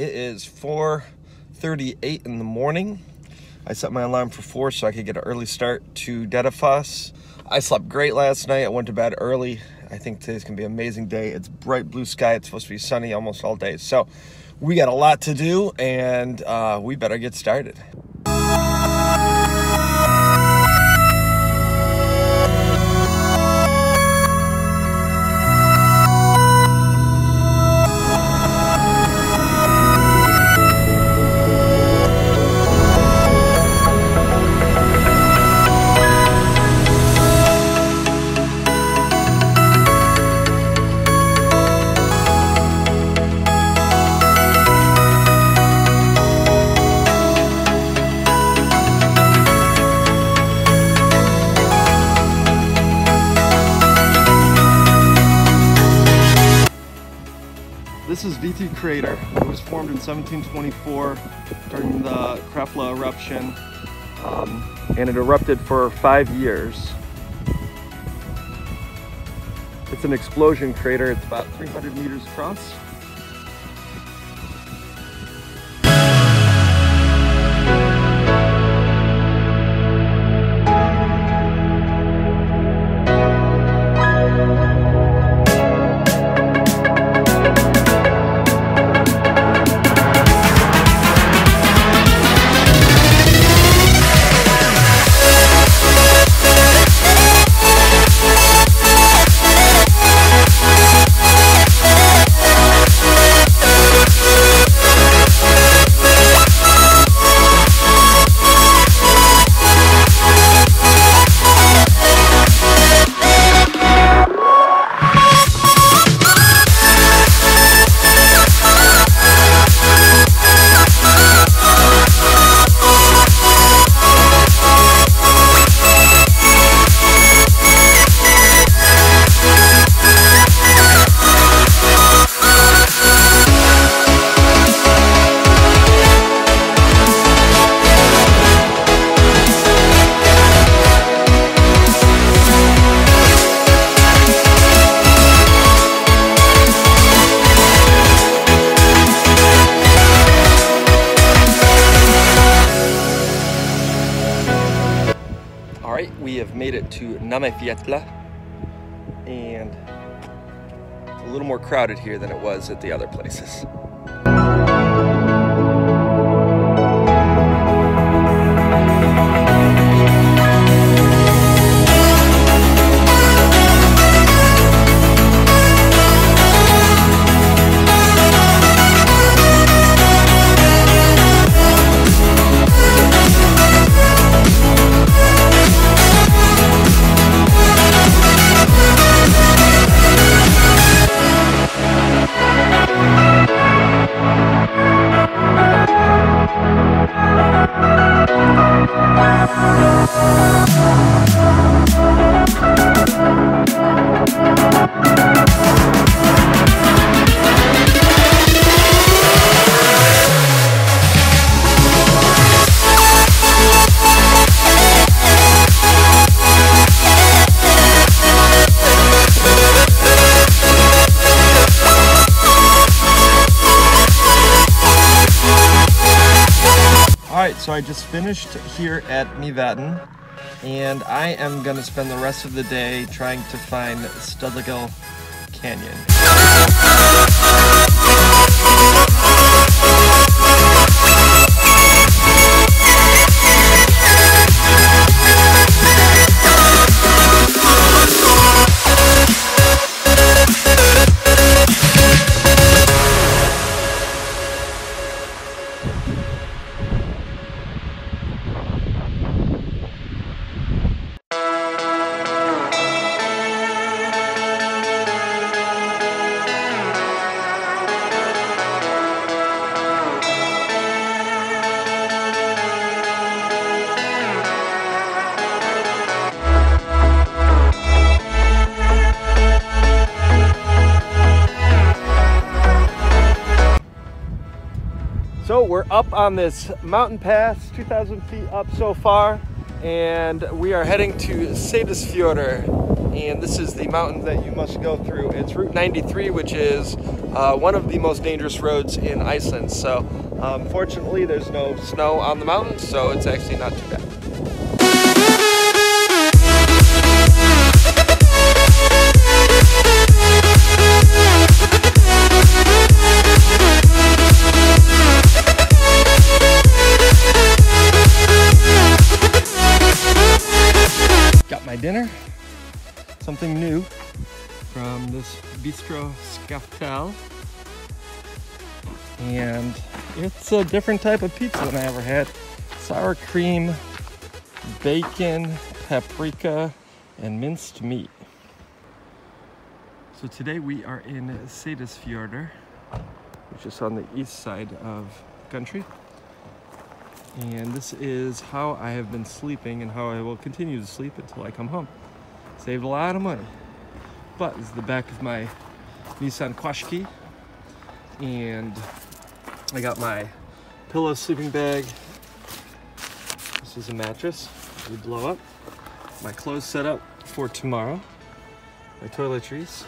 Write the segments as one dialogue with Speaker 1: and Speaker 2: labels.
Speaker 1: It is 4.38 in the morning. I set my alarm for 4 so I could get an early start to Dettifoss. I slept great last night. I went to bed early. I think today's gonna be an amazing day. It's bright blue sky. It's supposed to be sunny almost all day. So we got a lot to do and uh, we better get started. This is Viti Crater. It was formed in 1724 during the Krafla eruption, um, and it erupted for five years. It's an explosion crater. It's about 300 meters across. Right, we have made it to Namafjall, and a little more crowded here than it was at the other places. All right, so I just finished here at Myvatn, and I am gonna spend the rest of the day trying to find Studlagil Canyon. So we're up on this mountain pass, 2,000 feet up so far, and we are heading to Seyðisfjörður. and this is the mountain that you must go through. It's Route 93, which is uh, one of the most dangerous roads in Iceland. So, um, fortunately, there's no snow on the mountain, so it's actually not too bad. Something new from this Bistro Skaftfell. And it's a different type of pizza than I ever had. Sour cream, bacon, paprika, and minced meat. So today we are in Seyðisfjörður, which is on the east side of the country. And this is how I have been sleeping and how I will continue to sleep until I come home. Saved a lot of money. But this is the back of my Nissan Qashqai. And I got my pillow sleeping bag. This is a mattress we blow up. My clothes set up for tomorrow. My toiletries.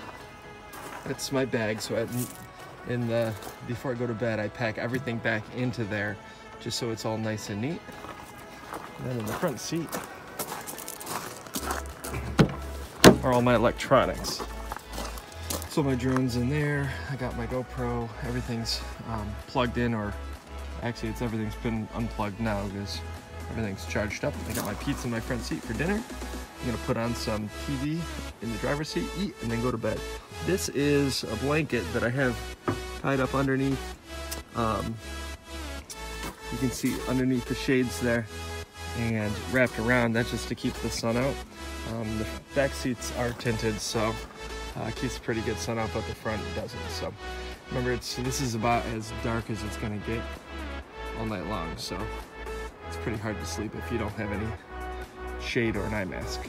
Speaker 1: That's my bag. So I, in the before I go to bed, I pack everything back into there just so it's all nice and neat. And then in the front seat, are all my electronics. So my drone's in there. I got my GoPro. Everything's um, plugged in, or actually, it's everything's been unplugged now because everything's charged up. I got my pizza in my front seat for dinner. I'm gonna put on some TV in the driver's seat, eat, and then go to bed. This is a blanket that I have tied up underneath. Um, you can see underneath the shades there and wrapped around. That's just to keep the sun out. Um, the back seats are tinted, so uh, keeps pretty good sun out, but the front doesn't. So remember, it's this is about as dark as it's gonna get all night long. So it's pretty hard to sleep if you don't have any shade or an eye mask.